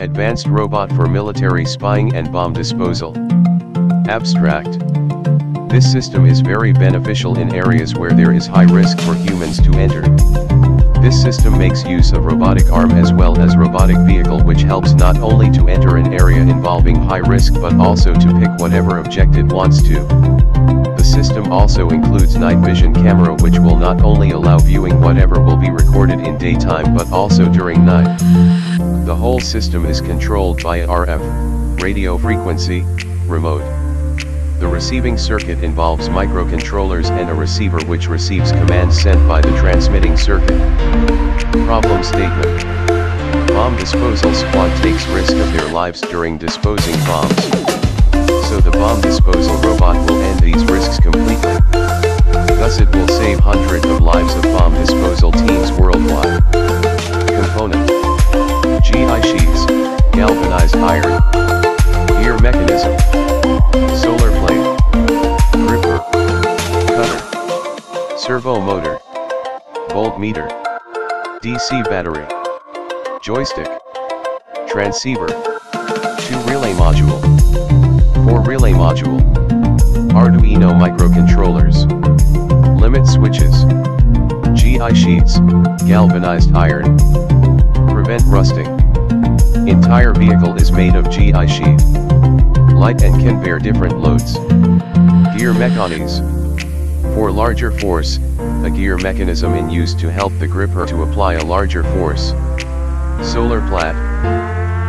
Advanced robot for military spying and bomb disposal. Abstract. This system is very beneficial in areas where there is high risk for humans to enter. This system makes use of robotic arm as well as robotic vehicle which helps not only to enter an area involving high risk but also to pick whatever object it wants to. The system also includes night vision camera which will not only allow viewing whatever will be recorded in daytime but also during night. The whole system is controlled by RF, radio frequency, remote. The receiving circuit involves microcontrollers and a receiver which receives commands sent by the transmitting circuit. Problem statement. Bomb disposal squad takes risk of their lives during disposing bombs. So the bomb disposal robot will end these risks completely. Thus it will save hundreds of lives of bomb disposal teams worldwide. Component. Sheets, galvanized iron. Gear mechanism. Solar plate. Gripper. Cutter. Servo motor. Voltmeter. DC battery. Joystick. Transceiver. 2 relay module. 4 relay module. Arduino microcontrollers. Limit switches. GI sheets, galvanized iron. Prevent rusting. Entire vehicle is made of GI sheet. Light and can bear different loads. Gear mechanisms. For larger force, a gear mechanism in use to help the gripper to apply a larger force. Solar plat.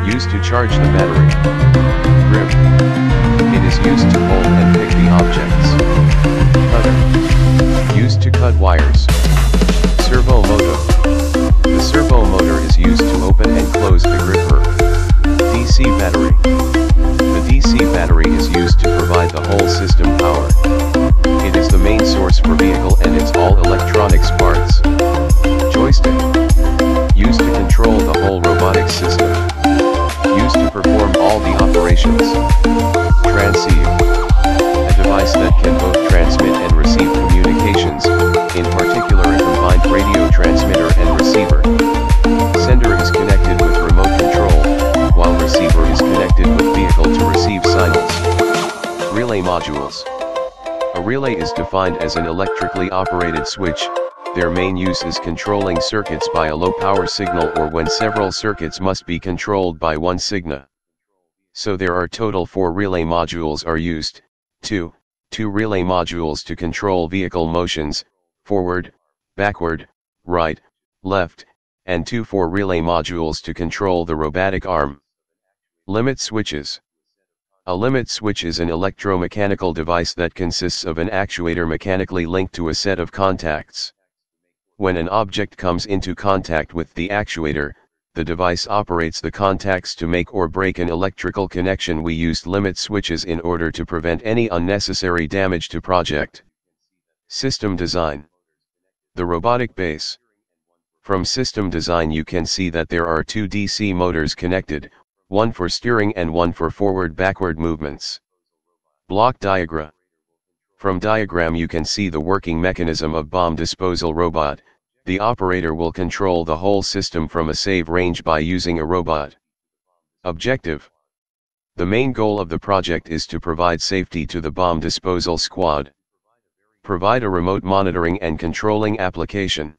Used to charge the battery. Grip. It is used to hold and pick the objects. Cutter. Used to cut wires. Servo motor. DC battery. The DC battery is used to provide the whole system power. It is the main source for vehicle and its all electronics parts. Joystick. Used to control the whole robotic system. Used to perform all the operations. Relay modules. A relay is defined as an electrically operated switch, their main use is controlling circuits by a low power signal or when several circuits must be controlled by one signal. So there are total 4 relay modules are used, 2, 2 relay modules to control vehicle motions, forward, backward, right, left, and 2 4 relay modules to control the robotic arm. Limit switches. A limit switch is an electromechanical device that consists of an actuator mechanically linked to a set of contacts. When an object comes into contact with the actuator, the device operates the contacts to make or break an electrical connection. We used limit switches in order to prevent any unnecessary damage to project. System design. The robotic base. From system design you can see that there are two DC motors connected, one for steering and one for forward-backward movements. Block diagram. From diagram you can see the working mechanism of bomb disposal robot, the operator will control the whole system from a safe range by using a robot. Objective. The main goal of the project is to provide safety to the bomb disposal squad. Provide a remote monitoring and controlling application.